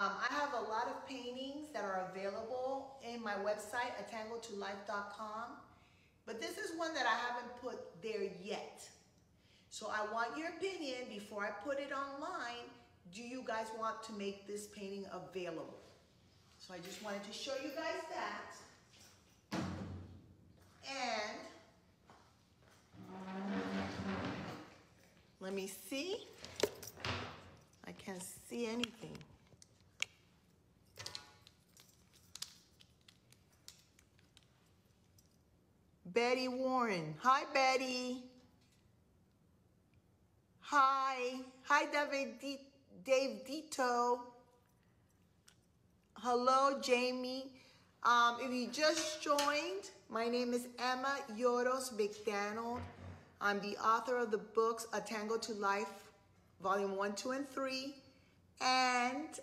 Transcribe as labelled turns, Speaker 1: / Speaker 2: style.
Speaker 1: Um, I have a lot of paintings that are available in my website, atangled2life.com. But this is one that I haven't put there yet. So I want your opinion before I put it online. Do you guys want to make this painting available? So I just wanted to show you guys that. And let me see. I can't see anything. Betty Warren. Hi, Betty. Hi. Hi, David D- Dave Dito. Hello, Jamie. Um, if you just joined, my name is Emma Yoros McDannold. I'm the author of the books A Tango to Life, Volume 1, 2, and 3. And